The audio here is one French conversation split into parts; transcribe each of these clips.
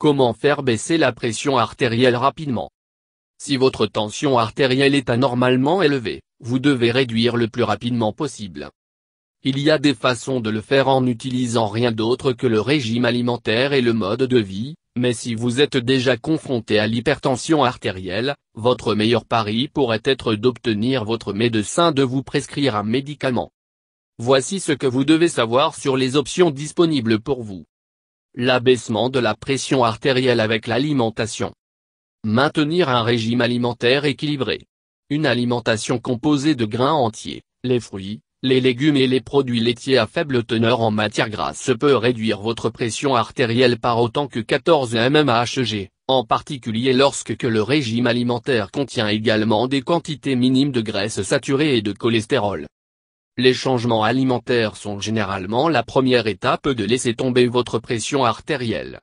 Comment faire baisser la pression artérielle rapidement? Si votre tension artérielle est anormalement élevée, vous devez réduire le plus rapidement possible. Il y a des façons de le faire en n'utilisant rien d'autre que le régime alimentaire et le mode de vie, mais si vous êtes déjà confronté à l'hypertension artérielle, votre meilleur pari pourrait être d'obtenir votre médecin de vous prescrire un médicament. Voici ce que vous devez savoir sur les options disponibles pour vous. L'abaissement de la pression artérielle avec l'alimentation. Maintenir un régime alimentaire équilibré. Une alimentation composée de grains entiers, les fruits, les légumes et les produits laitiers à faible teneur en matière grasse peut réduire votre pression artérielle par autant que 14 mmHg, en particulier lorsque que le régime alimentaire contient également des quantités minimes de graisses saturées et de cholestérol. Les changements alimentaires sont généralement la première étape de laisser tomber votre pression artérielle.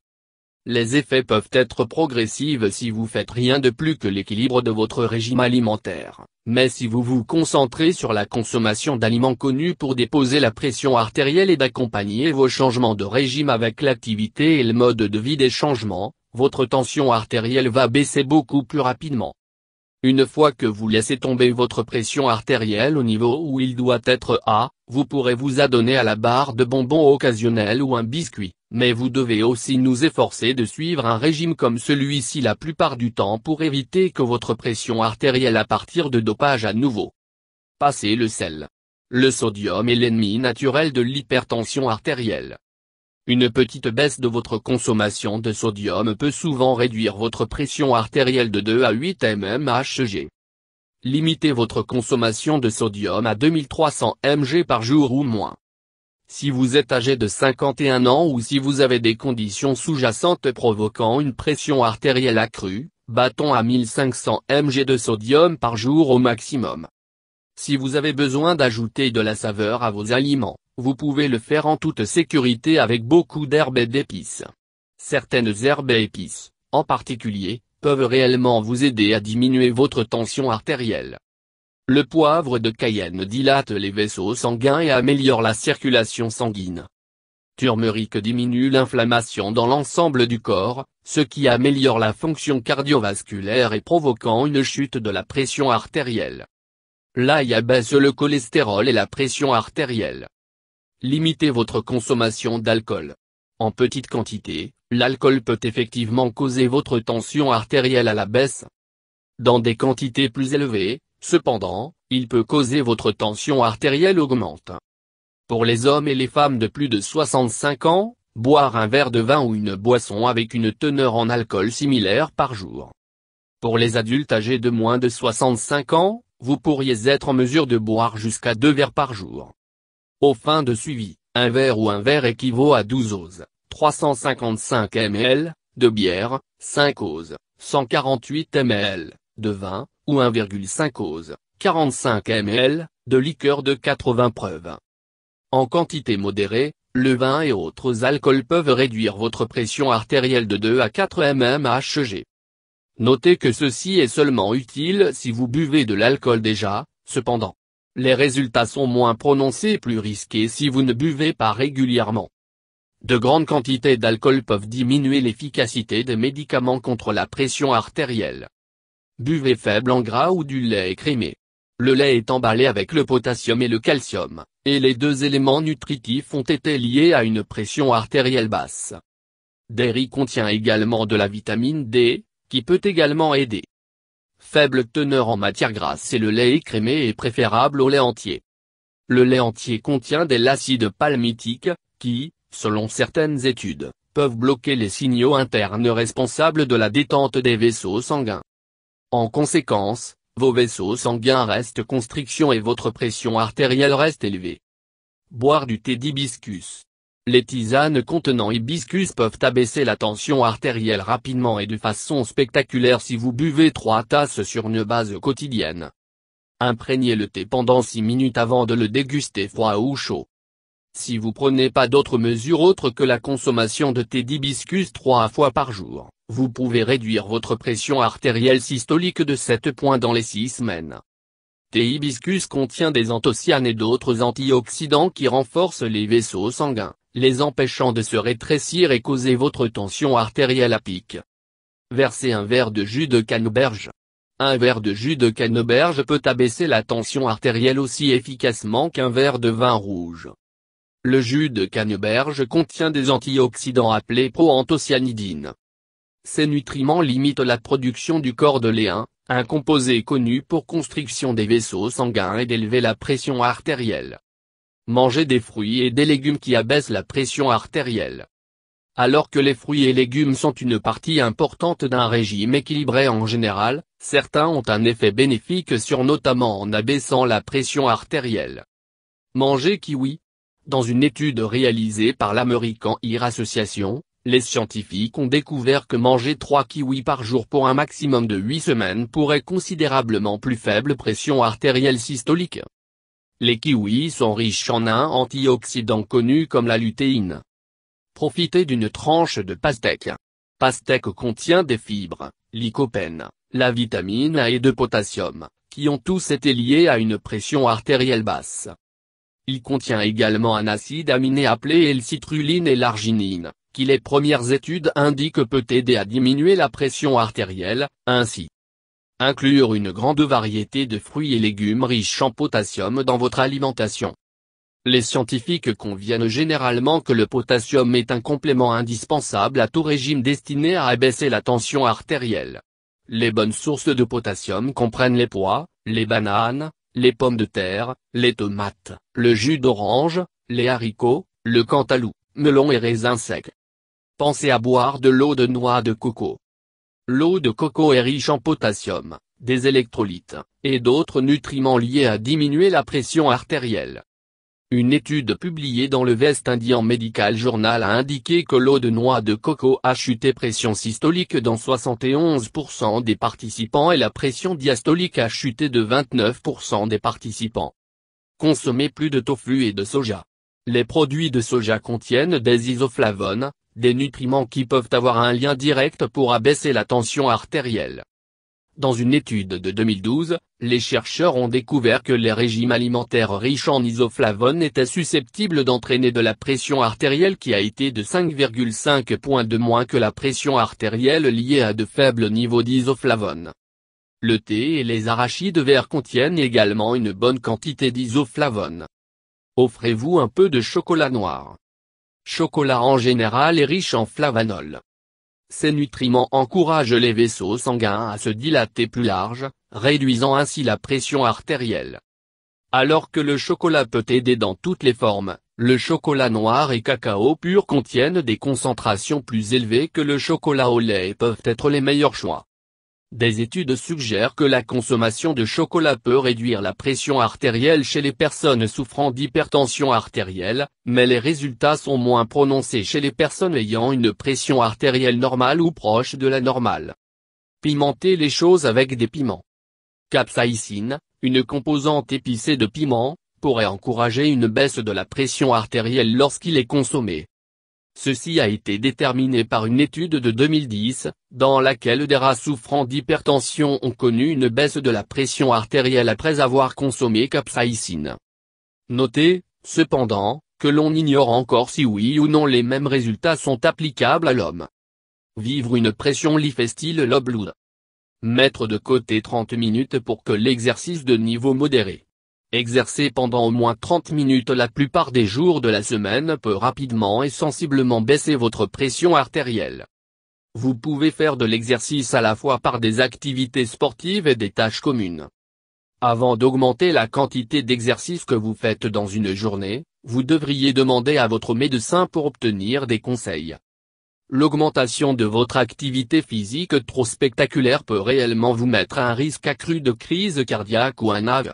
Les effets peuvent être progressifs si vous faites rien de plus que l'équilibre de votre régime alimentaire, mais si vous vous concentrez sur la consommation d'aliments connus pour déposer la pression artérielle et d'accompagner vos changements de régime avec l'activité et le mode de vie des changements, votre tension artérielle va baisser beaucoup plus rapidement. Une fois que vous laissez tomber votre pression artérielle au niveau où il doit être A, vous pourrez vous adonner à la barre de bonbons occasionnels ou un biscuit. Mais vous devez aussi nous efforcer de suivre un régime comme celui-ci la plupart du temps pour éviter que votre pression artérielle à partir de dopage à nouveau. Passez le sel. Le sodium est l'ennemi naturel de l'hypertension artérielle. Une petite baisse de votre consommation de sodium peut souvent réduire votre pression artérielle de 2 à 8 mmHg. Limitez votre consommation de sodium à 2300 mg par jour ou moins. Si vous êtes âgé de 51 ans ou si vous avez des conditions sous-jacentes provoquant une pression artérielle accrue, battons à 1500 mg de sodium par jour au maximum. Si vous avez besoin d'ajouter de la saveur à vos aliments, vous pouvez le faire en toute sécurité avec beaucoup d'herbes et d'épices. Certaines herbes et épices, en particulier, peuvent réellement vous aider à diminuer votre tension artérielle. Le poivre de Cayenne dilate les vaisseaux sanguins et améliore la circulation sanguine. Turmeric diminue l'inflammation dans l'ensemble du corps, ce qui améliore la fonction cardiovasculaire et provoquant une chute de la pression artérielle. L'ail abaisse le cholestérol et la pression artérielle. Limitez votre consommation d'alcool. En petite quantité, l'alcool peut effectivement causer votre tension artérielle à la baisse. Dans des quantités plus élevées, Cependant, il peut causer votre tension artérielle augmente. Pour les hommes et les femmes de plus de 65 ans, boire un verre de vin ou une boisson avec une teneur en alcool similaire par jour. Pour les adultes âgés de moins de 65 ans, vous pourriez être en mesure de boire jusqu'à deux verres par jour. Au fin de suivi, un verre ou un verre équivaut à 12 oses, 355 ml, de bière, 5 oses, 148 ml, de vin, ou 1,5 ose, 45 ml, de liqueur de 80 preuves. En quantité modérée, le vin et autres alcools peuvent réduire votre pression artérielle de 2 à 4 mmHg. Notez que ceci est seulement utile si vous buvez de l'alcool déjà, cependant. Les résultats sont moins prononcés et plus risqués si vous ne buvez pas régulièrement. De grandes quantités d'alcool peuvent diminuer l'efficacité des médicaments contre la pression artérielle. Buvez faible en gras ou du lait écrémé. Le lait est emballé avec le potassium et le calcium, et les deux éléments nutritifs ont été liés à une pression artérielle basse. Dairy contient également de la vitamine D, qui peut également aider. Faible teneur en matière grasse et le lait écrémé est préférable au lait entier. Le lait entier contient de l'acide palmitique, qui, selon certaines études, peuvent bloquer les signaux internes responsables de la détente des vaisseaux sanguins. En conséquence, vos vaisseaux sanguins restent constriction et votre pression artérielle reste élevée. Boire du thé d'hibiscus. Les tisanes contenant hibiscus peuvent abaisser la tension artérielle rapidement et de façon spectaculaire si vous buvez 3 tasses sur une base quotidienne. Imprégnez le thé pendant 6 minutes avant de le déguster froid ou chaud. Si vous prenez pas d'autres mesures autres que la consommation de thé d'hibiscus 3 fois par jour, vous pouvez réduire votre pression artérielle systolique de 7 points dans les 6 semaines. Thé hibiscus contient des anthocyanes et d'autres antioxydants qui renforcent les vaisseaux sanguins, les empêchant de se rétrécir et causer votre tension artérielle à pic. Versez un verre de jus de canneberge. Un verre de jus de canneberge peut abaisser la tension artérielle aussi efficacement qu'un verre de vin rouge. Le jus de canneberge contient des antioxydants appelés proanthocyanidines. Ces nutriments limitent la production du corps de l'éin, un composé connu pour constriction des vaisseaux sanguins et d'élever la pression artérielle. Mangez des fruits et des légumes qui abaissent la pression artérielle. Alors que les fruits et légumes sont une partie importante d'un régime équilibré en général, certains ont un effet bénéfique sur notamment en abaissant la pression artérielle. Mangez kiwi. Dans une étude réalisée par l'American Ear Association, les scientifiques ont découvert que manger 3 kiwis par jour pour un maximum de 8 semaines pourrait considérablement plus faible pression artérielle systolique. Les kiwis sont riches en un antioxydant connu comme la lutéine. Profitez d'une tranche de pastèque. Pastèque contient des fibres, lycopène, la vitamine A et de potassium, qui ont tous été liés à une pression artérielle basse. Il contient également un acide aminé appelé L-citrulline et l'arginine, qui les premières études indiquent peut aider à diminuer la pression artérielle, ainsi. Inclure une grande variété de fruits et légumes riches en potassium dans votre alimentation. Les scientifiques conviennent généralement que le potassium est un complément indispensable à tout régime destiné à abaisser la tension artérielle. Les bonnes sources de potassium comprennent les pois, les bananes, les pommes de terre, les tomates, le jus d'orange, les haricots, le cantalou, melon et raisins secs. Pensez à boire de l'eau de noix de coco. L'eau de coco est riche en potassium, des électrolytes, et d'autres nutriments liés à diminuer la pression artérielle. Une étude publiée dans le West Indian Medical Journal a indiqué que l'eau de noix de coco a chuté pression systolique dans 71% des participants et la pression diastolique a chuté de 29% des participants. Consommez plus de tofu et de soja. Les produits de soja contiennent des isoflavones, des nutriments qui peuvent avoir un lien direct pour abaisser la tension artérielle. Dans une étude de 2012, les chercheurs ont découvert que les régimes alimentaires riches en isoflavones étaient susceptibles d'entraîner de la pression artérielle qui a été de 5,5 points de moins que la pression artérielle liée à de faibles niveaux d'isoflavones. Le thé et les arachides verts contiennent également une bonne quantité d'isoflavones. Offrez-vous un peu de chocolat noir. Chocolat en général est riche en flavanol. Ces nutriments encouragent les vaisseaux sanguins à se dilater plus large, réduisant ainsi la pression artérielle. Alors que le chocolat peut aider dans toutes les formes, le chocolat noir et cacao pur contiennent des concentrations plus élevées que le chocolat au lait et peuvent être les meilleurs choix. Des études suggèrent que la consommation de chocolat peut réduire la pression artérielle chez les personnes souffrant d'hypertension artérielle, mais les résultats sont moins prononcés chez les personnes ayant une pression artérielle normale ou proche de la normale. Pimenter les choses avec des piments. Capsaïcine, une composante épicée de piment, pourrait encourager une baisse de la pression artérielle lorsqu'il est consommé. Ceci a été déterminé par une étude de 2010, dans laquelle des rats souffrant d'hypertension ont connu une baisse de la pression artérielle après avoir consommé capsaïcine. Notez, cependant, que l'on ignore encore si oui ou non les mêmes résultats sont applicables à l'homme. Vivre une pression style low blood. Mettre de côté 30 minutes pour que l'exercice de niveau modéré Exercer pendant au moins 30 minutes la plupart des jours de la semaine peut rapidement et sensiblement baisser votre pression artérielle. Vous pouvez faire de l'exercice à la fois par des activités sportives et des tâches communes. Avant d'augmenter la quantité d'exercice que vous faites dans une journée, vous devriez demander à votre médecin pour obtenir des conseils. L'augmentation de votre activité physique trop spectaculaire peut réellement vous mettre à un risque accru de crise cardiaque ou un AV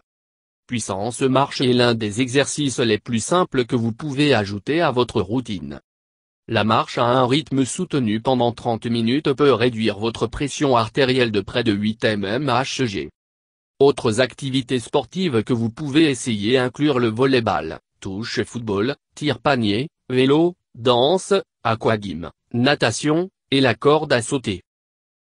puissance marche est l'un des exercices les plus simples que vous pouvez ajouter à votre routine. La marche à un rythme soutenu pendant 30 minutes peut réduire votre pression artérielle de près de 8 mmHg. Autres activités sportives que vous pouvez essayer inclure le volleyball, touche football, tir panier, vélo, danse, aquagym, natation, et la corde à sauter.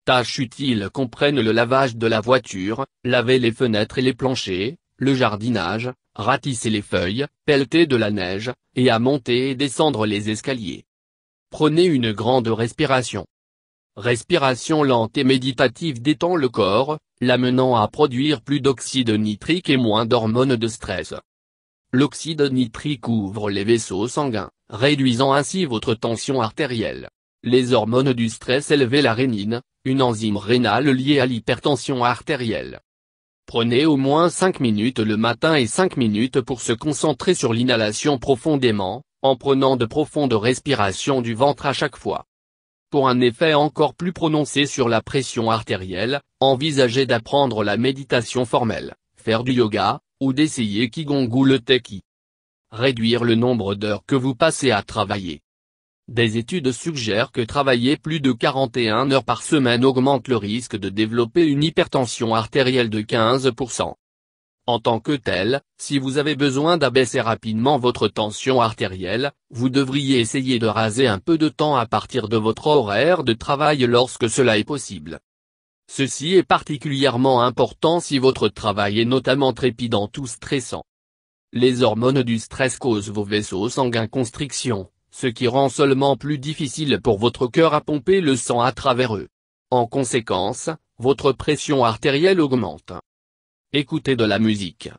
Tâches utiles comprennent le lavage de la voiture, laver les fenêtres et les planchers, le jardinage, ratissez les feuilles, pelletez de la neige, et à monter et descendre les escaliers. Prenez une grande respiration. Respiration lente et méditative détend le corps, l'amenant à produire plus d'oxyde nitrique et moins d'hormones de stress. L'oxyde nitrique ouvre les vaisseaux sanguins, réduisant ainsi votre tension artérielle. Les hormones du stress élevent la rénine, une enzyme rénale liée à l'hypertension artérielle. Prenez au moins 5 minutes le matin et 5 minutes pour se concentrer sur l'inhalation profondément, en prenant de profondes respirations du ventre à chaque fois. Pour un effet encore plus prononcé sur la pression artérielle, envisagez d'apprendre la méditation formelle, faire du yoga, ou d'essayer Qigong ou le Teki. Réduire le nombre d'heures que vous passez à travailler. Des études suggèrent que travailler plus de 41 heures par semaine augmente le risque de développer une hypertension artérielle de 15%. En tant que tel, si vous avez besoin d'abaisser rapidement votre tension artérielle, vous devriez essayer de raser un peu de temps à partir de votre horaire de travail lorsque cela est possible. Ceci est particulièrement important si votre travail est notamment trépidant ou stressant. Les hormones du stress causent vos vaisseaux sanguins constriction, ce qui rend seulement plus difficile pour votre cœur à pomper le sang à travers eux. En conséquence, votre pression artérielle augmente. Écoutez de la musique.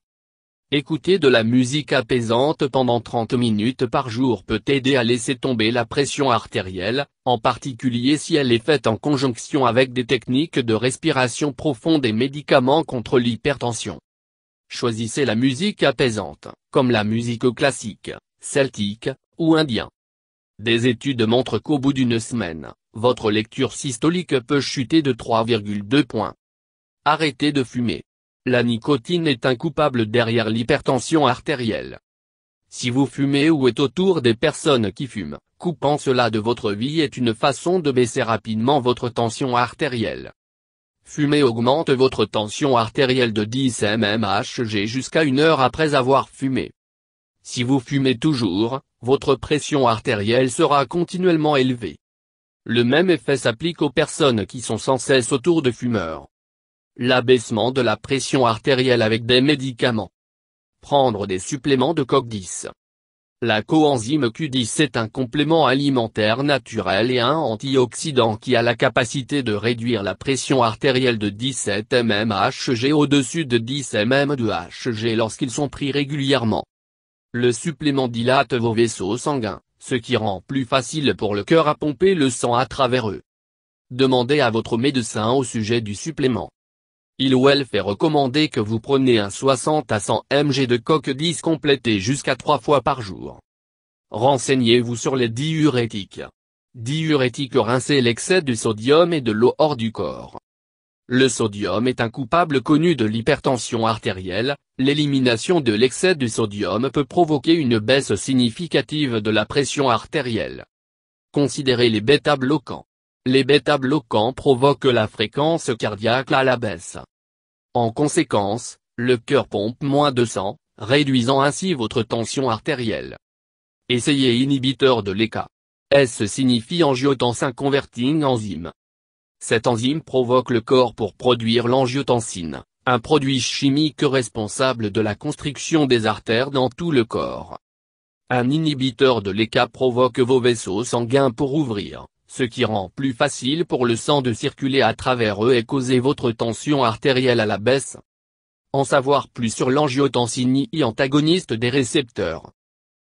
Écouter de la musique apaisante pendant 30 minutes par jour peut aider à laisser tomber la pression artérielle, en particulier si elle est faite en conjonction avec des techniques de respiration profonde et médicaments contre l'hypertension. Choisissez la musique apaisante, comme la musique classique, celtique, ou indien. Des études montrent qu'au bout d'une semaine, votre lecture systolique peut chuter de 3,2 points. Arrêtez de fumer. La nicotine est un coupable derrière l'hypertension artérielle. Si vous fumez ou êtes autour des personnes qui fument, coupant cela de votre vie est une façon de baisser rapidement votre tension artérielle. Fumer augmente votre tension artérielle de 10 mmHg jusqu'à une heure après avoir fumé. Si vous fumez toujours, votre pression artérielle sera continuellement élevée. Le même effet s'applique aux personnes qui sont sans cesse autour de fumeurs. L'abaissement de la pression artérielle avec des médicaments. Prendre des suppléments de COQ10. La coenzyme Q10 est un complément alimentaire naturel et un antioxydant qui a la capacité de réduire la pression artérielle de 17 mmHg au-dessus de 10 mm de Hg lorsqu'ils sont pris régulièrement. Le supplément dilate vos vaisseaux sanguins, ce qui rend plus facile pour le cœur à pomper le sang à travers eux. Demandez à votre médecin au sujet du supplément. Il ou elle fait recommander que vous preniez un 60 à 100 mg de coque 10 complété jusqu'à 3 fois par jour. Renseignez-vous sur les diurétiques. Diurétiques rincez l'excès de sodium et de l'eau hors du corps. Le sodium est un coupable connu de l'hypertension artérielle, l'élimination de l'excès de sodium peut provoquer une baisse significative de la pression artérielle. Considérez les bêta-bloquants. Les bêta-bloquants provoquent la fréquence cardiaque à la baisse. En conséquence, le cœur pompe moins de sang, réduisant ainsi votre tension artérielle. Essayez inhibiteur de l'ECA. S signifie angiotensin converting enzyme. Cette enzyme provoque le corps pour produire l'angiotensine, un produit chimique responsable de la constriction des artères dans tout le corps. Un inhibiteur de l'ECA provoque vos vaisseaux sanguins pour ouvrir, ce qui rend plus facile pour le sang de circuler à travers eux et causer votre tension artérielle à la baisse. En savoir plus sur l'angiotensine I antagoniste des récepteurs,